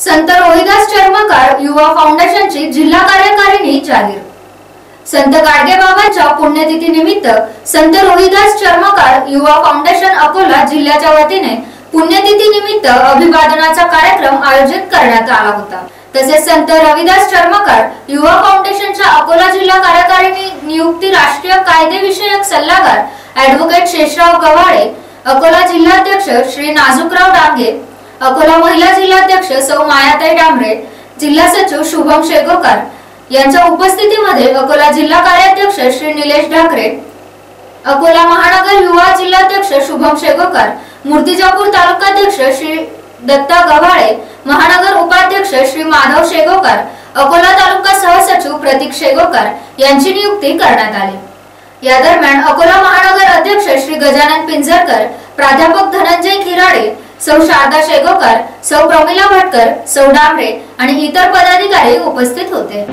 संत रोहिदास चर्मकार युवा फाउंडेशनची जिल्हा कार्यकारिणी जाहीर. संत गाडगेबाबांच्या पुण्यतिथी निमित्त संत रोहिदास चर्मकार युवा फाउंडेशन अकोला जिल्ह्याच्या वतीने पुण्यतिथी निमित्त अभिवादनाचा कार्यक्रम आयोजित करण्यात आला होता. तसेच संत रविदास चर्मकार युवा फाउंडेशनच्या अकोला जिल्हा कार्यकारिणी नियुक्ती राष्ट्रीय कायदेविषयक सल्लागार ऍडव्होकेट शेषराव गव्हाळे अकोला जिल्हाध्यक्ष श्री नाजुकराव डांगे अकोला महिला जिल्हाध्यक्ष सौ मायाताई डांबरे जिल्हा सचिव शुभम शेगोकर यांच्या उपस्थितीमध्ये अकोला जिल्हा कार्याध्यक्ष श्री निलेश ढाकरे अकोला महानगर युवा जिल्हाध्यक्ष शुभम शेगोकर मूर्तिजापूर तालुकाध्यक्ष श्री दत्ता गव्हाळे महानगर उपाध्यक्ष श्री माधव शेगोकर अकोला तालुका सहसचिव प्रतीक शेगोकर यांची नियुक्ती करण्यात आली. या दरम्यान अकोला महानगर अध्यक्ष श्री गजानन पिंजरकर प्राध्यापक धनंजय सौ शारदा शेगोकर सौ प्रमिला भटकर सौ डांबरे आणि इतर पदाधिकारी उपस्थित होते.